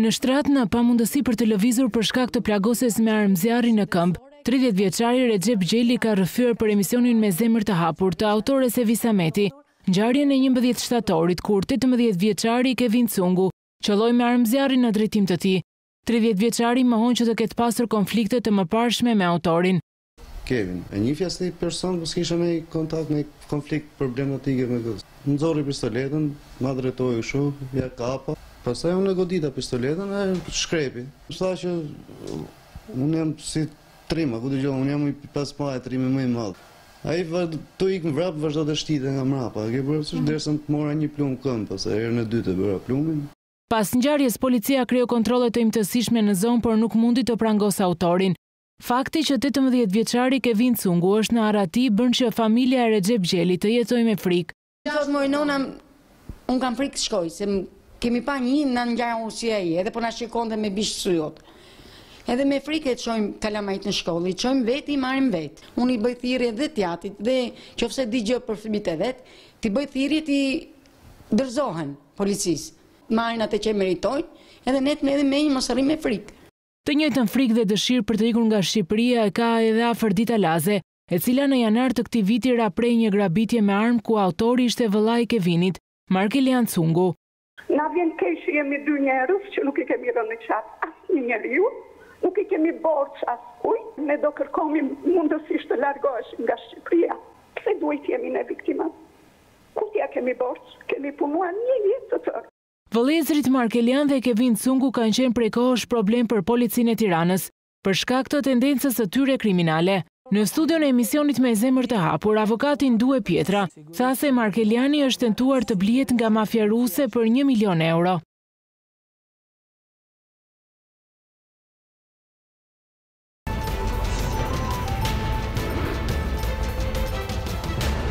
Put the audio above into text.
Në shtrat në pamundësi për të lëvizur për shkak të plagosjes me armë zjarri në këmbë, 30 vjeçari Rexhep Gjeli ka rrëfyer për emisionin Me zemër të hapur të autores Evis Ahmeti, ngjarjen e 11 shtatorit kur 18 vjeçari Kevin Cungu qëlloi me armë zjarri në drejtim të tij. 30 vjeçari mohon që të ketë pasur konflikte të mëparshme me autorin. Kevin, e njifja si person, po s'kisha nëj kontakt, nëj konflikt problematike me këtë. Nxorri pistoletën, ma drejtoi kështu, ja kapa. Pastaj unë e godita pistoletën e shkrepi. Tha që unë jam si trim, a ku dëgjo, unë jam pastaj trimi më i madhë. Ai tu ik me vrap, vazhdonte shtinte nga mrapa, a ke parasysh, mhm. derisa mora një plumb në këmbë, pastaj herën e dytë e mora plumbin. Pas ngjarjes, policia kreu kontrolle të imtësishme në zonë, por nuk mundi të prangosë autorin. Fakti që tetëmbëdhjetë vjeçari Kevin Cungu është në arrati bën që familja e Rexhep Gjelit të jetojë me frikë. Thotë moj nona unë kam frikë të shkoj se kemi pa nji na ngjan si ai edhe po na shikonte me bisht syut. Edhe me frikë i çojmë kalamajt në shkollë, i çojmë vetë, i marrim vetë. Unë i bëj thirrje dhe të jatit dhe qofse di gjë për fëmijët e vet, t'i bëjë thirrje t'i dorëzohen policisë. Marrin atë që meritojnë, edhe ne të merrem me një mos arrijmë me frikë. Të njëjtën frikë dhe dëshirë për të ikur nga Shqipëria e ka edhe Afërdita Laze, e cila në janar të këtij viti ra pre e një grabitje me armë ku autori ishte vëllai i Kevinit, Markelian Cungu. Na vjen keq që jemi dy njerëz që nuk i kemi rënë në qafë asnjë njeriu, nuk i kemi borxh askujt, ne do kërkonim mundësisht të largoheshim nga Shqipëria. Pse duhej të jemi ne viktima? Ku t'ia kemi borxh? Kemi punuar një jetë të tërë. Vëllezërit Markelian dhe Kevin Cungu kanë qenë prej kohësh problem për Policinë e Tiranës, për shkak të tendencës së tyre kriminale. Në studion e emisionit Me Zemër të Hapur, avokati Ndue Pjetra tha se Markeliani është tentuar të blihet nga mafia ruse për një milion euro.